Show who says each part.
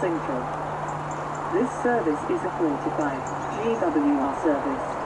Speaker 1: Central. This service is afforded by GWR Service.